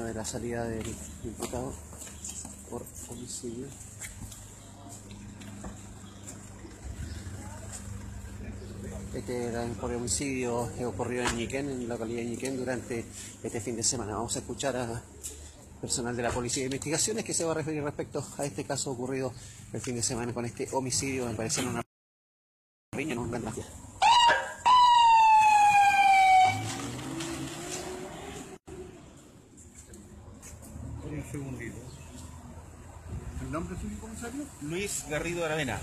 de la salida del imputado por homicidio. Este por homicidio que ocurrió en Ñiquén, en la localidad de Ñiquén, durante este fin de semana. Vamos a escuchar a personal de la Policía de Investigaciones que se va a referir respecto a este caso ocurrido el fin de semana con este homicidio. Me parece una riña, en un gran segundito. ¿El nombre suyo, comisario? Luis Garrido Aravena,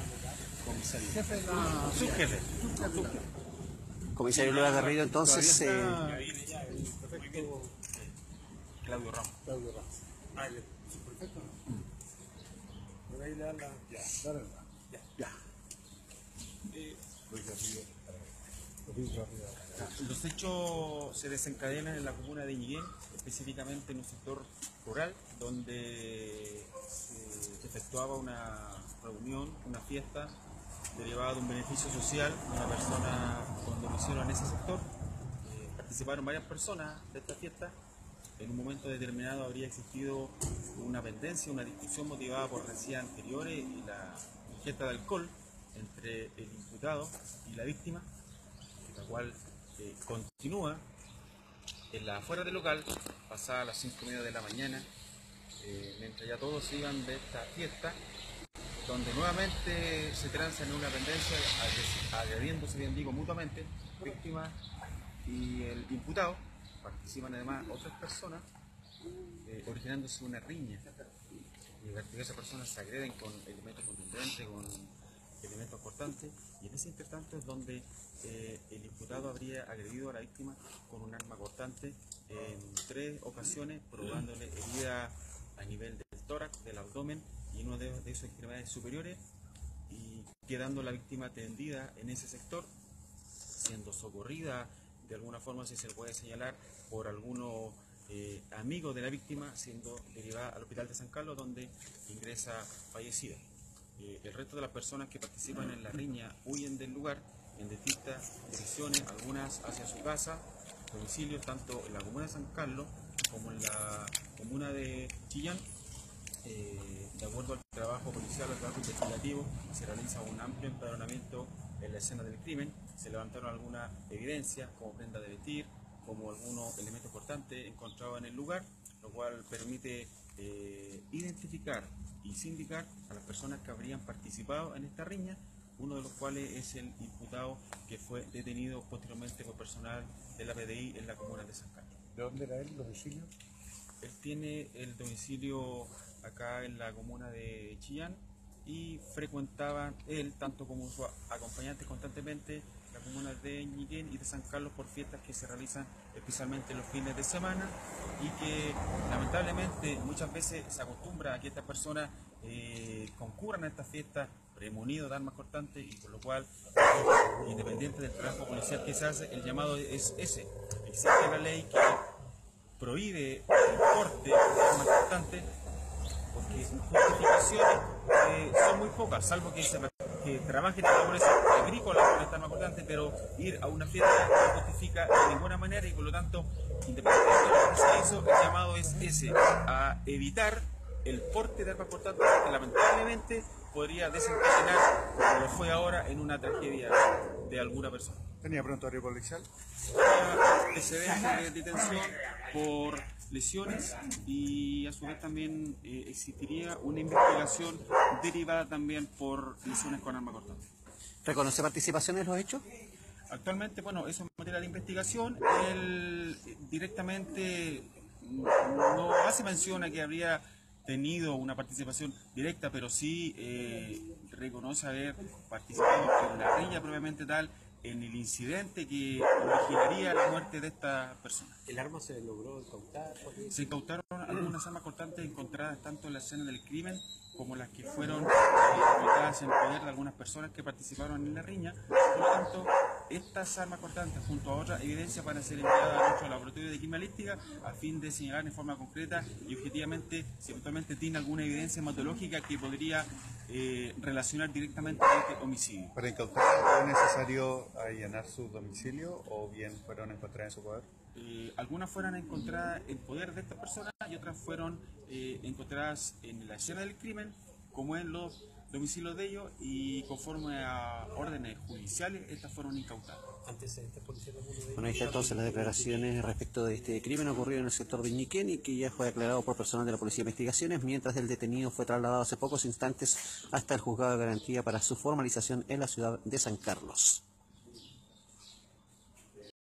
comisario. Jefe de la... Subjefe. Comisario Luis Garrido, entonces, eh, Claudio Ramos. Claudio Ramos. Ah, el subprefecto no. Por ahí le dan la... Ya, dale la. Ya. Ya. Luis Garrido. Luis Garrido. Los hechos se desencadenan en la comuna de Ñiguén, específicamente en un sector rural, donde se efectuaba una reunión, una fiesta derivada de un beneficio social de una persona con domicilio en ese sector. Eh, participaron varias personas de esta fiesta. En un momento determinado habría existido una pendencia, una discusión motivada por rencillas anteriores y la ingesta de alcohol entre el imputado y la víctima la cual continúa en la afuera del local, pasada las 5 y media de la mañana, eh, mientras ya todos iban de esta fiesta, donde nuevamente se transa en una pendencia, agrediéndose, bien digo, mutuamente, víctima y el imputado, participan además otras personas, eh, originándose una riña. Y diversas personas se agreden con elementos contundentes, con elementos cortantes, y en ese intertanto es donde eh, el imputado habría agredido a la víctima con un arma cortante en tres ocasiones, provocándole herida a nivel del tórax, del abdomen y en una de, de sus extremidades superiores, y quedando la víctima tendida en ese sector, siendo socorrida de alguna forma, si se le puede señalar, por algunos eh, amigos de la víctima, siendo derivada al hospital de San Carlos, donde ingresa fallecida. Eh, el resto de las personas que participan en la riña huyen del lugar en distintas direcciones, algunas hacia su casa, domicilios tanto en la comuna de San Carlos como en la comuna de Chillán. Eh, de acuerdo al trabajo policial, al trabajo investigativo, se realiza un amplio empadronamiento en la escena del crimen. Se levantaron algunas evidencias, como prenda de vestir, como algunos elementos importantes encontrados en el lugar, lo cual permite eh, identificar y sindicar a las personas que habrían participado en esta riña, uno de los cuales es el imputado que fue detenido posteriormente por personal de la PDI en la comuna de San Carlos. ¿De dónde era él, domicilio? Él tiene el domicilio acá en la comuna de Chillán y frecuentaba él, tanto como su acompañante constantemente, la comuna de Ñiquén y de San Carlos por fiestas que se realizan especialmente los fines de semana y que lamentablemente muchas veces se acostumbra a que estas personas eh, concurran a estas fiestas premonidos de armas cortantes y por lo cual, independiente del trabajo policial que se hace, el llamado es ese. Existe la ley que prohíbe el porte de armas cortantes porque sus justificaciones eh, son muy pocas, salvo que, se, que trabaje en labores agrícolas con esta arma cortante, pero ir a una fiesta no justifica de ninguna manera y por lo tanto, independientemente de lo que se hizo, el llamado es ese, a evitar el porte de armas cortantes que lamentablemente podría desencadenar, como lo fue ahora, en una tragedia de alguna persona ¿Tenía prontuario policial? antecedentes de detención por lesiones y a su vez también eh, existiría una investigación derivada también por lesiones con arma cortante. ¿reconoce participación en los hechos? Actualmente, bueno, eso es materia de investigación. Él directamente no hace mención a que habría tenido una participación directa, pero sí eh, reconoce haber participado en la riña propiamente tal, en el incidente que originaría la muerte de esta persona. ¿El arma se logró incautar? Se incautaron algunas armas cortantes encontradas tanto en la escena del crimen como las que fueron eh, en poder de algunas personas que participaron en la riña. Por lo tanto, estas armas cortantes junto a otras evidencias van a ser enviadas a nuestro laboratorio de criminalística a fin de señalar en forma concreta y objetivamente si eventualmente tiene alguna evidencia hematológica que podría eh, relacionar directamente con este homicidio. ¿Para incautar fue necesario allanar su domicilio o bien fueron encontradas en su poder? eh, algunas fueron encontradas en poder de estas personas y otras fueron eh, encontradas en la escena del crimen, como en los domicilios de ellos, y conforme a órdenes judiciales, estas fueron incautadas. Bueno, ahí están entonces las declaraciones respecto de este crimen ocurrido en el sector de Ñiquén y que ya fue aclarado por personal de la Policía de Investigaciones, mientras el detenido fue trasladado hace pocos instantes hasta el juzgado de garantía para su formalización en la ciudad de San Carlos.